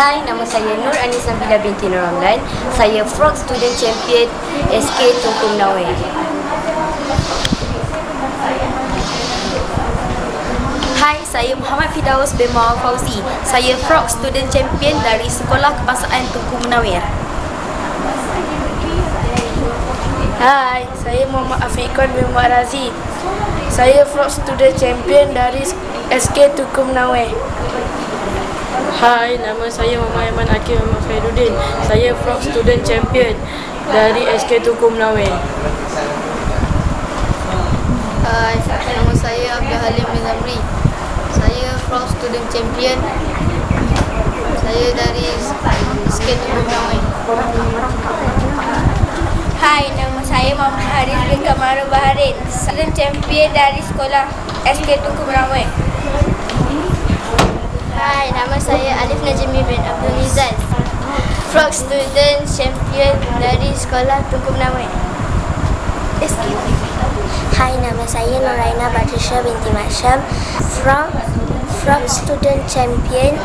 Hai, nama saya Nur Anissa Bila binti Nur Ramlan. Saya Frog Student Champion SK Tunku Menawi. Hai, saya Muhammad Fidaus bin Mawar Fauzi. Saya Frog Student Champion dari Sekolah Kebangsaan Tunku Menawir. Hai, saya Muhammad Afiqan bin Muhammad Razi. Saya Frog Student Champion dari SK Tunku Menawir. Hai, nama saya Muhammad Aiman Hakim Muhammad Khairuddin. Saya Frog Student Champion dari SK Tukum Melawai. Hai, nama saya Abdul Halim bin Zamri. Saya Frog Student Champion. Saya dari Skate Bukawai. Hai, nama saya Muhammad Haris bin Kamaru Baharin. Student Champion dari sekolah SK Tunku Merawai. Hai, nama saya Alif Najmi bin Abdul Nizal. Frog Student Champion dari Sekolah Tunku Menawai. Hai, nama saya Noraina Batrisha binti Masham from from Student Champion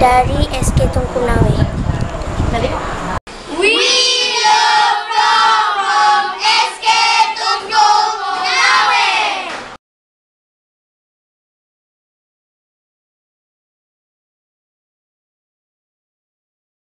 dari SK Tunku Nawi.